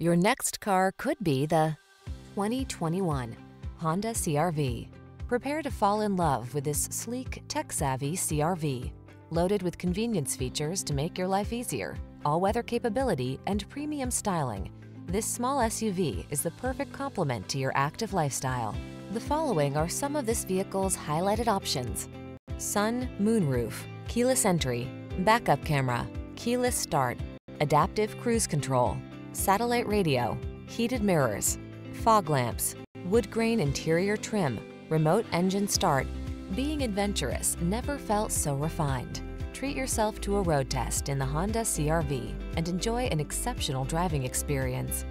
Your next car could be the 2021 Honda CRV. Prepare to fall in love with this sleek, tech-savvy CRV. Loaded with convenience features to make your life easier, all-weather capability, and premium styling, this small SUV is the perfect complement to your active lifestyle. The following are some of this vehicle's highlighted options. Sun moonroof, keyless entry, backup camera, keyless start, adaptive cruise control, satellite radio, heated mirrors, fog lamps, wood grain interior trim, remote engine start. Being adventurous never felt so refined. Treat yourself to a road test in the Honda CRV and enjoy an exceptional driving experience.